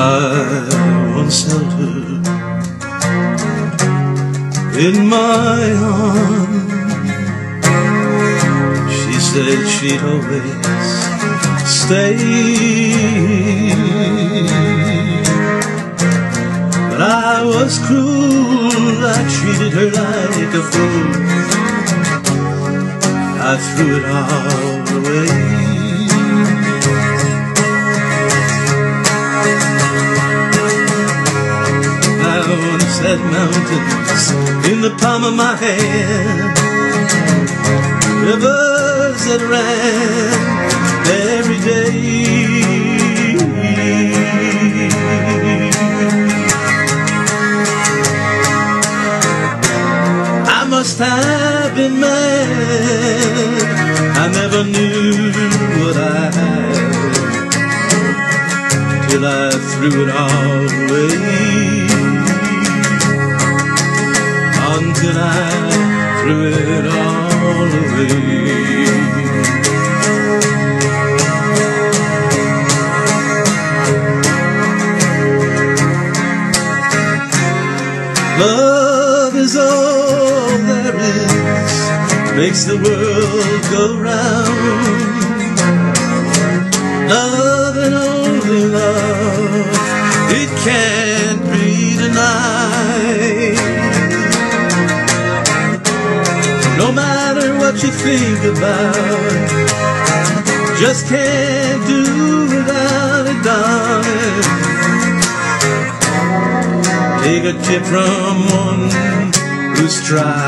I once held her in my arms. She said she'd always stay. But I was cruel, I treated her like a fool. I threw it all away. Said mountains in the palm of my hand. Rivers that ran every day. I must have been mad. I never knew what I had till I threw it all away. I threw it all away. Love is all makes the world go round. Love and only love, it can't think about, just can't do without it, darling. Take a tip from one who's tried.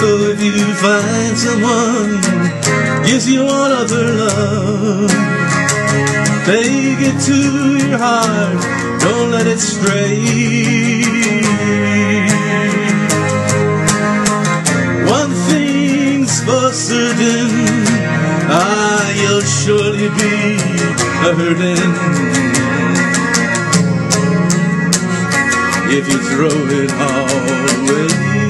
So if you find someone gives you all other love, take it to your heart, don't let it stray. One thing's for certain, you'll surely be a hurting if you throw it all away.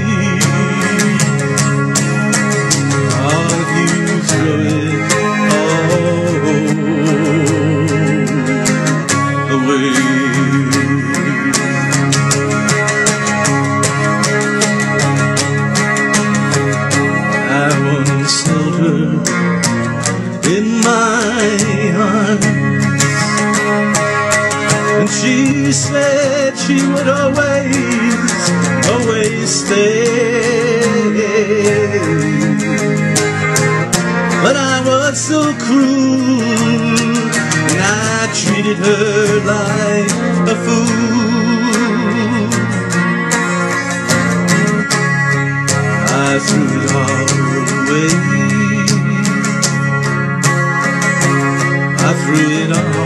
My arms, and she said she would always, always stay. But I was so cruel And I treated her like a fool. I threw it all through it all.